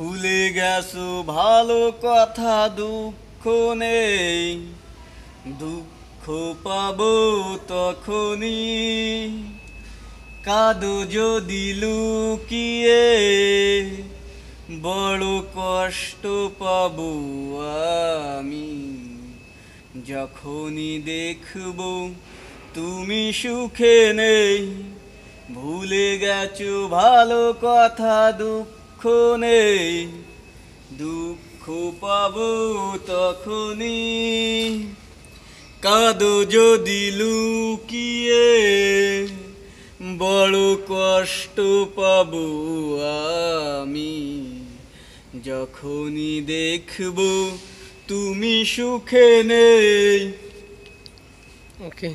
ভুলে গেছো, ভালো কথা, দুঃখ নেই। দুঃখ পাবো তখনই। কাদো যদি লুকিয়ে, বড় কষ্ট পাবো আমি। যখনই দেখব তুমি সুখে নেই, ভুলে গেছো, ভালো কথা, দুঃখ নেই দুঃখ পাব তখনই। কাদো যদি লুকিয়ে, বড় কষ্ট পাব আমি। যখনই দেখব তুমি সুখে নেই। ওকে